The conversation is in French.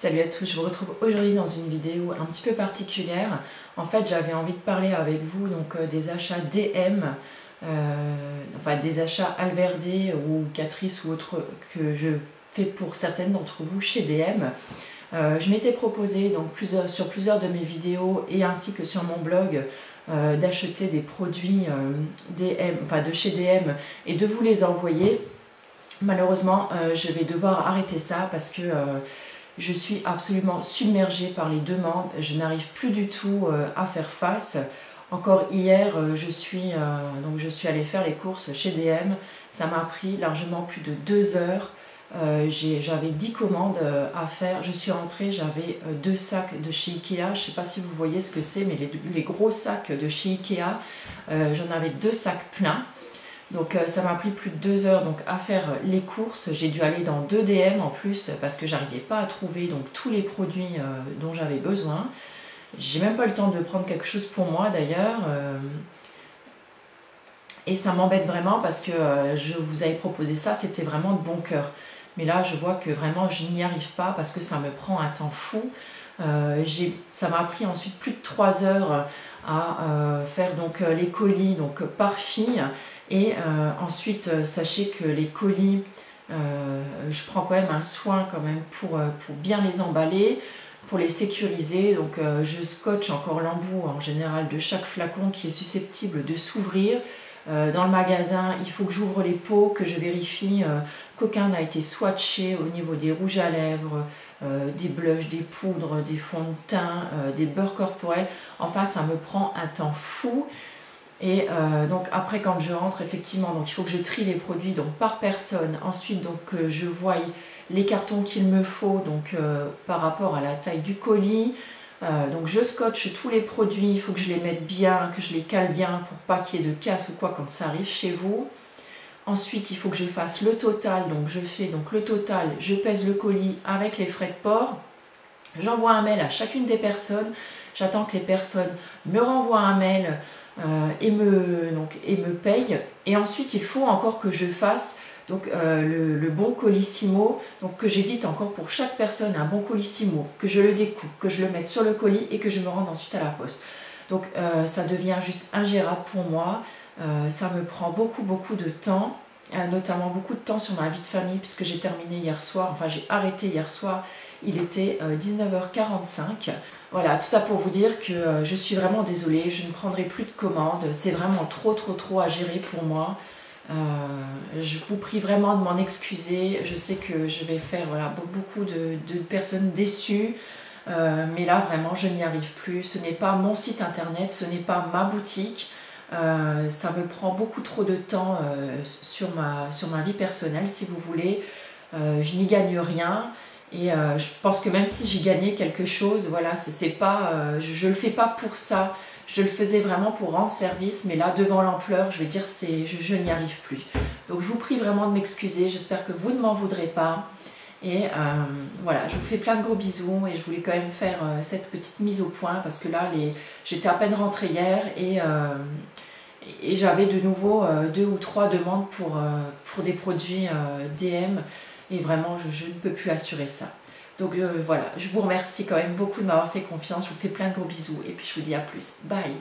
Salut à tous, je vous retrouve aujourd'hui dans une vidéo un petit peu particulière. En fait, j'avais envie de parler avec vous donc euh, des achats DM, euh, enfin des achats Alverde ou Catrice ou autres que je fais pour certaines d'entre vous chez DM. Euh, je m'étais proposé donc sur plusieurs de mes vidéos et ainsi que sur mon blog d'acheter des produits DM, enfin de chez DM et de vous les envoyer. Malheureusement, je vais devoir arrêter ça parce que je suis absolument submergée par les demandes. Je n'arrive plus du tout euh, à faire face. Encore hier, euh, je suis, euh, donc je suis allée faire les courses chez DM. Ça m'a pris largement plus de deux heures. j'avais 10 commandes à faire. Je suis rentrée, j'avais deux sacs de chez Ikea. Je ne sais pas si vous voyez ce que c'est, mais les, gros sacs de chez Ikea, j'en avais deux sacs pleins. Donc euh, ça m'a pris plus de deux heures donc, à faire les courses. J'ai dû aller dans deux DM en plus parce que j'arrivais pas à trouver donc, tous les produits euh, dont j'avais besoin. J'ai même pas le temps de prendre quelque chose pour moi d'ailleurs. Euh. et ça m'embête vraiment parce que je vous avais proposé ça, c'était vraiment de bon cœur. Mais là, je vois que vraiment, je n'y arrive pas parce que ça me prend un temps fou. ça m'a pris ensuite plus de trois heures à faire donc les colis donc par fille et euh, ensuite, euh, sachez que les colis, euh, je prends quand même un soin quand même pour, pour bien les emballer, pour les sécuriser. Donc je scotche encore l'embout en général de chaque flacon qui est susceptible de s'ouvrir. dans le magasin, il faut que j'ouvre les pots, que je vérifie qu'aucun n'a été swatché au niveau des rouges à lèvres, des blushs, des poudres, des fonds de teint, des beurres corporels. Enfin, ça me prend un temps fou. Et euh, donc après quand je rentre, effectivement, donc il faut que je trie les produits donc par personne. Ensuite donc euh, je vois les cartons qu'il me faut donc euh, par rapport à la taille du colis. donc je scotche tous les produits, il faut que je les mette bien, que je les cale bien pour pas qu'il y ait de casse ou quoi quand ça arrive chez vous. Ensuite, il faut que je fasse le total. Donc je fais donc le total, je pèse le colis avec les frais de port. J'envoie un mail à chacune des personnes. J'attends que les personnes me renvoient un mail euh, et, me, donc, et paye. Et ensuite, il faut encore que je fasse donc, euh, le, bon colissimo, donc, que j'édite encore pour chaque personne un bon colissimo, que je le découpe, que je le mette sur le colis et que je me rende ensuite à la poste. Donc euh, ça devient juste ingérable pour moi. ça me prend beaucoup, beaucoup de temps, notamment beaucoup de temps sur ma vie de famille, puisque j'ai terminé hier soir, enfin j'ai arrêté hier soir il était 19h45. Euh, voilà, tout ça pour vous dire que euh, je suis vraiment désolée, je ne prendrai plus de commandes. C'est vraiment trop, trop, trop à gérer pour moi. Euh, je vous prie vraiment de m'en excuser. Je sais que je vais faire voilà, beaucoup de, personnes déçues. mais là, vraiment, je n'y arrive plus. Ce n'est pas mon site internet, ce n'est pas ma boutique. ça me prend beaucoup trop de temps sur, ma, sur ma vie personnelle, si vous voulez. je n'y gagne rien. Et euh, je pense que même si j'ai gagné quelque chose, voilà, pas, euh, je, ne le fais pas pour ça. Je le faisais vraiment pour rendre service, mais là, devant l'ampleur, je vais dire, c'est, je, n'y arrive plus. Donc, je vous prie vraiment de m'excuser. J'espère que vous ne m'en voudrez pas. Et euh, voilà, je vous fais plein de gros bisous et je voulais quand même faire cette petite mise au point parce que là, j'étais à peine rentrée hier et, et j'avais de nouveau deux ou trois demandes pour, pour des produits DM et vraiment, je, ne peux plus assurer ça. Donc euh, voilà, je vous remercie quand même beaucoup de m'avoir fait confiance. Je vous fais plein de gros bisous et puis je vous dis à plus. Bye